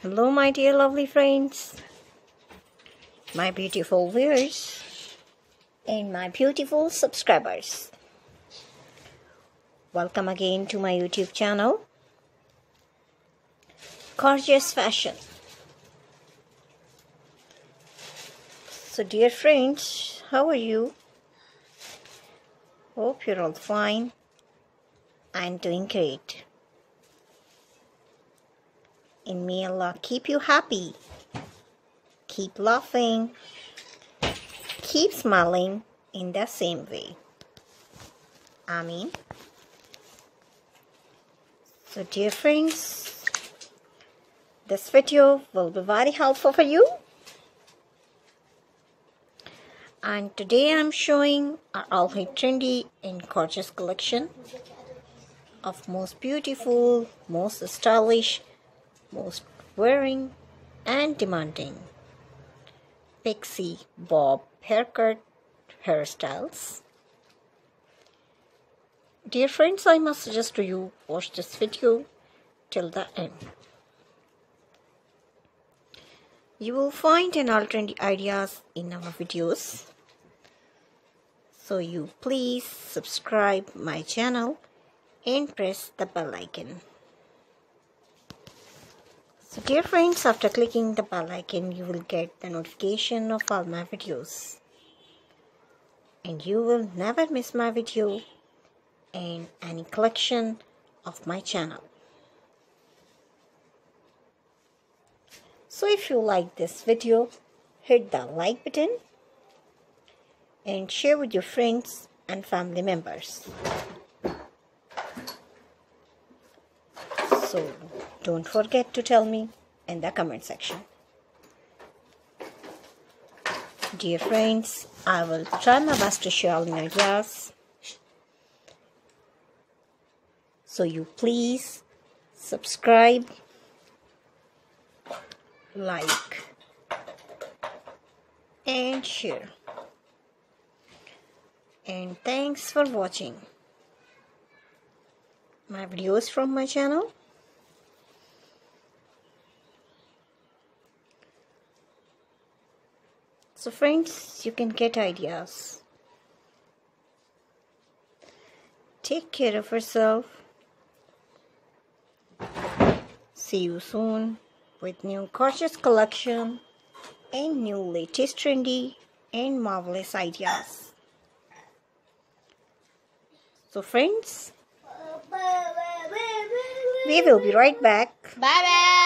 Hello, my dear lovely friends, my beautiful viewers, and my beautiful subscribers. Welcome again to my YouTube channel, Gorgeous Fashion. So, dear friends, how are you? Hope you're all fine. I'm doing great. And may Allah keep you happy. Keep laughing. Keep smiling in the same way. Amin. So, dear friends, this video will be very helpful for you. And today I'm showing our all trendy and gorgeous collection of most beautiful, most stylish, most wearing and demanding pixie bob haircut hairstyles. Dear friends, I must suggest to you watch this video till the end. You will find an alternative ideas in our videos. So you please subscribe my channel and press the bell icon. So dear friends, after clicking the bell icon, you will get the notification of all my videos. And you will never miss my video and any collection of my channel. So if you like this video, hit the like button and share with your friends and family members. So don't forget to tell me in the comment section. Dear friends, I will try my best to share all my ideas. So you please subscribe, like, and share. And thanks for watching my videos from my channel. So friends, you can get ideas. Take care of yourself. See you soon with new cautious collection and new latest trendy and marvelous ideas. So friends, we will be right back. Bye bye.